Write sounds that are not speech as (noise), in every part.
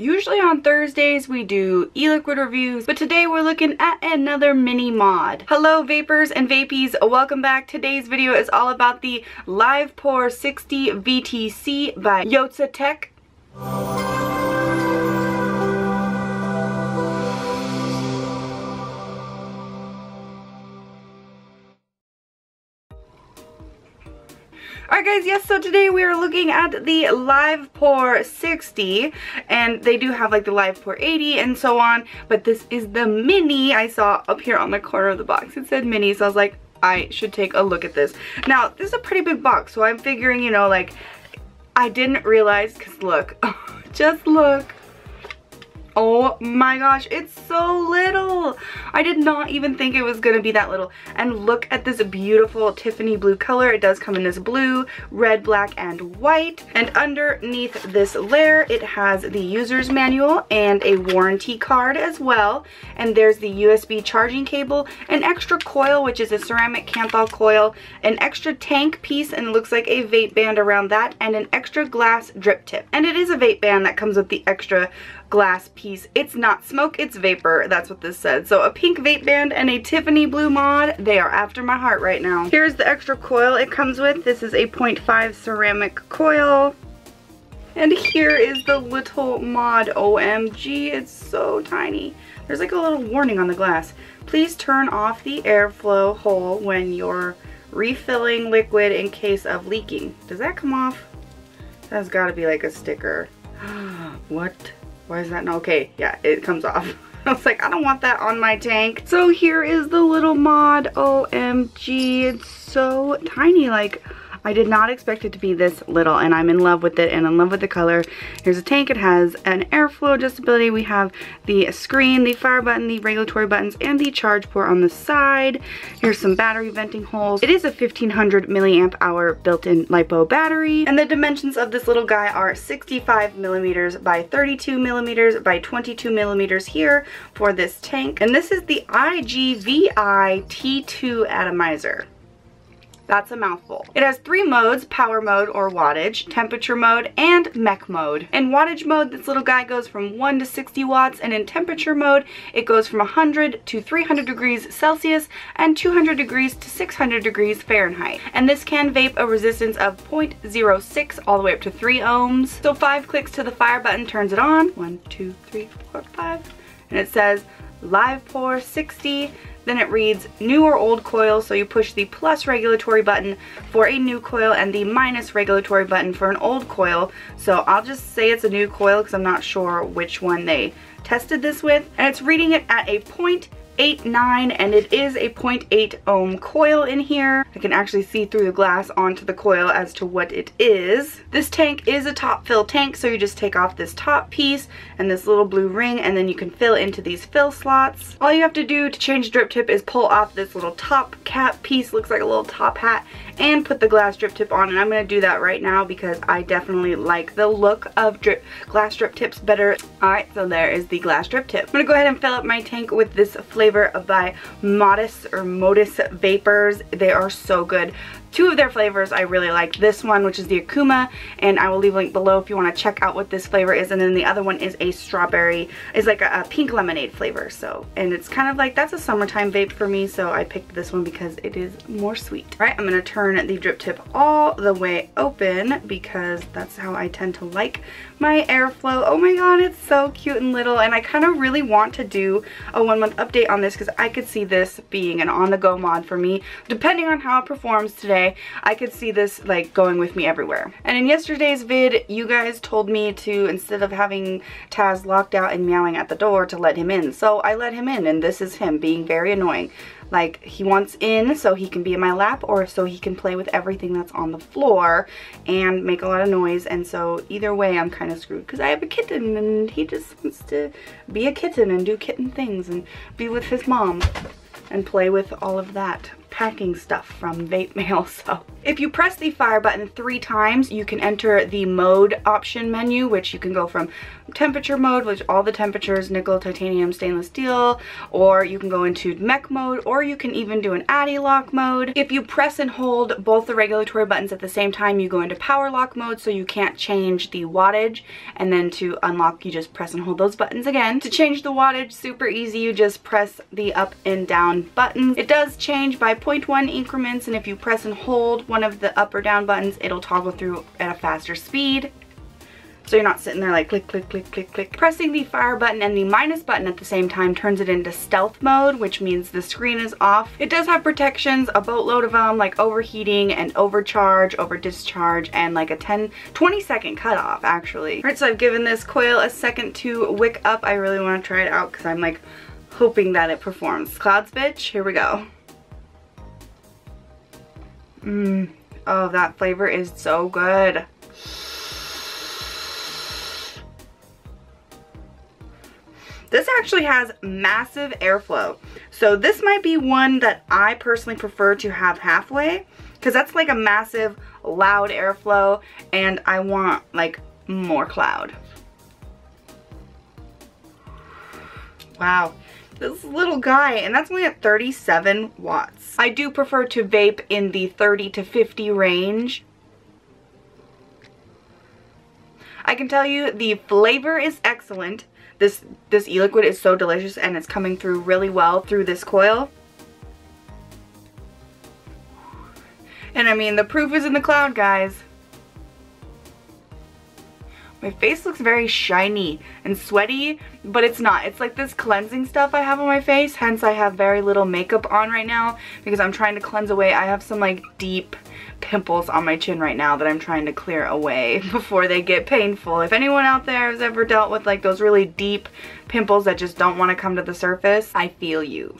Usually on Thursdays we do e-liquid reviews, but today we're looking at another mini mod. Hello vapors and vapies, welcome back. Today's video is all about the Live Livepor 60 VTC by Yotza Tech. Alright guys, yes, so today we are looking at the Livepor 60 and they do have like the Livepor 80 and so on, but this is the mini I saw up here on the corner of the box. It said mini, so I was like, I should take a look at this. Now, this is a pretty big box, so I'm figuring, you know, like, I didn't realize, because look, (laughs) just look, Oh my gosh, it's so little. I did not even think it was gonna be that little. And look at this beautiful Tiffany blue color. It does come in this blue, red, black, and white. And underneath this layer, it has the user's manual and a warranty card as well. And there's the USB charging cable, an extra coil, which is a ceramic Kanthal coil, an extra tank piece, and looks like a vape band around that, and an extra glass drip tip. And it is a vape band that comes with the extra glass piece. It's not smoke, it's vapor. That's what this said. So a pink vape band and a Tiffany blue mod. They are after my heart right now. Here's the extra coil it comes with. This is a 0.5 ceramic coil. And here is the little mod. OMG, it's so tiny. There's like a little warning on the glass. Please turn off the airflow hole when you're refilling liquid in case of leaking. Does that come off? That's gotta be like a sticker. (gasps) what? Why is that not okay? Yeah, it comes off. (laughs) I was like, I don't want that on my tank. So here is the little mod. OMG, it's so tiny. Like, I did not expect it to be this little and I'm in love with it and in love with the color. Here's a tank. It has an airflow adjustability. We have the screen, the fire button, the regulatory buttons, and the charge port on the side. Here's some battery venting holes. It is a 1500 milliamp hour built-in LiPo battery. And the dimensions of this little guy are 65 millimeters by 32 millimeters by 22 millimeters here for this tank. And this is the IGVI T2 atomizer. That's a mouthful. It has three modes, power mode or wattage, temperature mode, and mech mode. In wattage mode, this little guy goes from 1 to 60 watts, and in temperature mode, it goes from 100 to 300 degrees Celsius and 200 degrees to 600 degrees Fahrenheit. And this can vape a resistance of 0.06 all the way up to 3 ohms. So 5 clicks to the fire button turns it on. One, two, three, four, five. And it says Livepor 60 then it reads new or old coil, so you push the plus regulatory button for a new coil and the minus regulatory button for an old coil. So I'll just say it's a new coil because I'm not sure which one they tested this with. And it's reading it at a point 0.89 and it is a 0.8 ohm coil in here. I can actually see through the glass onto the coil as to what it is. This tank is a top fill tank so you just take off this top piece and this little blue ring and then you can fill into these fill slots. All you have to do to change drip tip is pull off this little top cap piece, looks like a little top hat, and put the glass drip tip on and I'm going to do that right now because I definitely like the look of drip glass drip tips better. Alright, so there is the glass drip tip. I'm going to go ahead and fill up my tank with this flavor flavor by Modus or Modus Vapors. They are so good. Two of their flavors I really like. This one, which is the Akuma, and I will leave a link below if you want to check out what this flavor is. And then the other one is a strawberry, is like a, a pink lemonade flavor. So, and it's kind of like, that's a summertime vape for me, so I picked this one because it is more sweet. All right, I'm going to turn the drip tip all the way open because that's how I tend to like my airflow. Oh my god, it's so cute and little, and I kind of really want to do a one month update on this because I could see this being an on-the-go mod for me, depending on how it performs today I could see this like going with me everywhere. And in yesterday's vid, you guys told me to, instead of having Taz locked out and meowing at the door, to let him in. So I let him in and this is him being very annoying. Like he wants in so he can be in my lap or so he can play with everything that's on the floor and make a lot of noise. And so either way, I'm kind of screwed because I have a kitten and he just wants to be a kitten and do kitten things and be with his mom and play with all of that packing stuff from vape mail, (laughs) so. If you press the fire button three times, you can enter the mode option menu, which you can go from temperature mode, which all the temperatures, nickel, titanium, stainless steel, or you can go into mech mode, or you can even do an addy lock mode. If you press and hold both the regulatory buttons at the same time, you go into power lock mode, so you can't change the wattage, and then to unlock, you just press and hold those buttons again. To change the wattage, super easy, you just press the up and down buttons. It does change by 0.1 increments, and if you press and hold one of the up or down buttons, it'll toggle through at a faster speed. So you're not sitting there like click, click, click, click, click. Pressing the fire button and the minus button at the same time turns it into stealth mode, which means the screen is off. It does have protections, a boatload of them, like overheating and overcharge, over discharge, and like a 10, 20 second cutoff actually. All right, so I've given this coil a second to wick up. I really want to try it out because I'm like hoping that it performs. Clouds bitch, here we go. Mmm, oh, that flavor is so good. This actually has massive airflow. So this might be one that I personally prefer to have halfway because that's like a massive loud airflow and I want like more cloud. Wow, this little guy and that's only at 37 watts. I do prefer to vape in the 30 to 50 range. I can tell you the flavor is excellent. This, this e-liquid is so delicious and it's coming through really well through this coil. And I mean, the proof is in the cloud, guys. My face looks very shiny and sweaty, but it's not. It's like this cleansing stuff I have on my face, hence I have very little makeup on right now because I'm trying to cleanse away. I have some like deep pimples on my chin right now that I'm trying to clear away (laughs) before they get painful. If anyone out there has ever dealt with like those really deep pimples that just don't want to come to the surface, I feel you.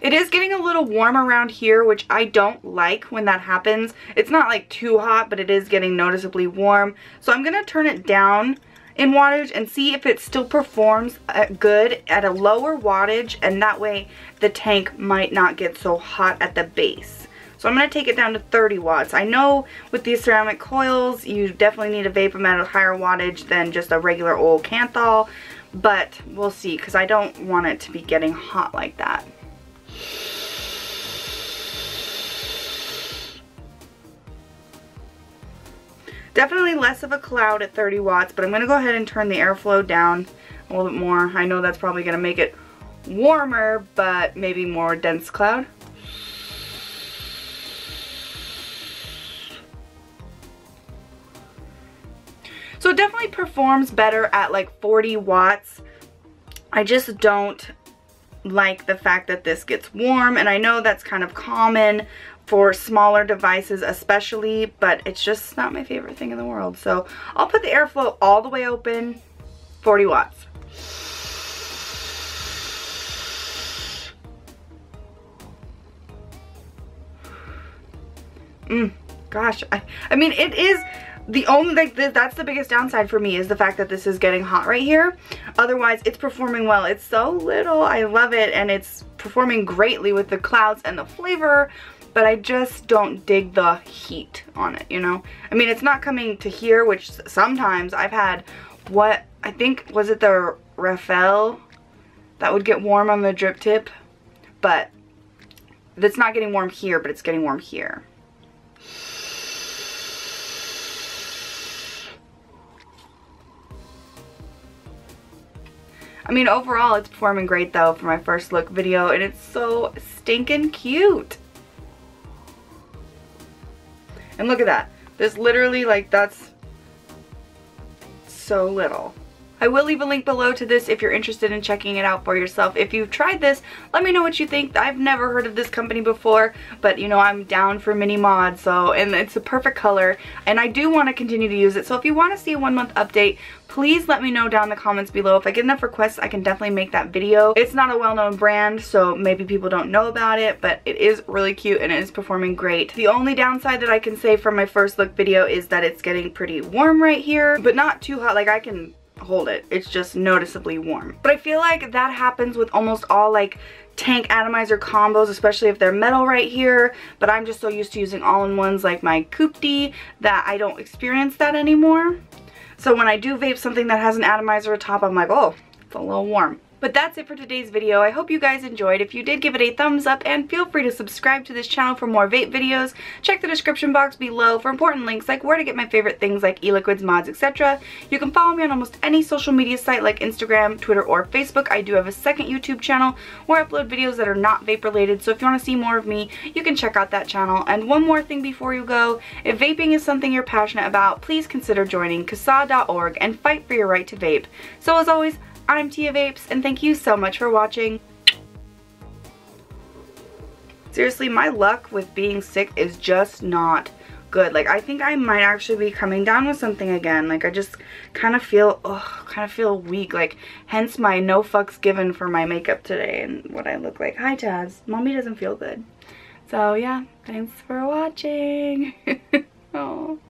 It is getting a little warm around here, which I don't like when that happens. It's not like too hot, but it is getting noticeably warm. So I'm going to turn it down in wattage and see if it still performs uh, good at a lower wattage and that way the tank might not get so hot at the base. So I'm going to take it down to 30 watts. I know with these ceramic coils you definitely need a vape at a higher wattage than just a regular old Kanthal but we'll see because I don't want it to be getting hot like that. Definitely less of a cloud at 30 watts, but I'm going to go ahead and turn the airflow down a little bit more. I know that's probably going to make it warmer, but maybe more dense cloud. So it definitely performs better at like 40 watts. I just don't like the fact that this gets warm and I know that's kind of common for smaller devices especially, but it's just not my favorite thing in the world. So I'll put the airflow all the way open, 40 watts. Mmm, gosh, I, I mean, it is the only like the, that's the biggest downside for me is the fact that this is getting hot right here otherwise it's performing well it's so little i love it and it's performing greatly with the clouds and the flavor but I just don't dig the heat on it, you know? I mean, it's not coming to here, which sometimes I've had what, I think, was it the Raphael that would get warm on the drip tip? But it's not getting warm here, but it's getting warm here. I mean, overall, it's performing great though for my first look video, and it's so stinking cute. And look at that. This literally, like, that's so little. I will leave a link below to this if you're interested in checking it out for yourself. If you've tried this, let me know what you think. I've never heard of this company before, but you know, I'm down for mini mod, so, and it's a perfect color, and I do want to continue to use it. So if you want to see a one month update, please let me know down in the comments below. If I get enough requests, I can definitely make that video. It's not a well-known brand, so maybe people don't know about it, but it is really cute and it is performing great. The only downside that I can say from my first look video is that it's getting pretty warm right here, but not too hot. Like I can hold it. It's just noticeably warm. But I feel like that happens with almost all like tank atomizer combos, especially if they're metal right here. But I'm just so used to using all-in-ones like my Cupti that I don't experience that anymore. So when I do vape something that has an atomizer atop, I'm like, oh, it's a little warm. But that's it for today's video. I hope you guys enjoyed. If you did, give it a thumbs up and feel free to subscribe to this channel for more vape videos. Check the description box below for important links like where to get my favorite things like e-liquids, mods, etc. You can follow me on almost any social media site like Instagram, Twitter, or Facebook. I do have a second YouTube channel where I upload videos that are not vape related, so if you want to see more of me, you can check out that channel. And one more thing before you go, if vaping is something you're passionate about, please consider joining CASAA.org and fight for your right to vape. So as always, I'm Tia Vapes, and thank you so much for watching. Seriously, my luck with being sick is just not good. Like, I think I might actually be coming down with something again. Like, I just kind of feel, oh, kind of feel weak. Like, hence my no fucks given for my makeup today and what I look like. Hi, Taz. Mommy doesn't feel good. So, yeah, thanks for watching. (laughs) oh.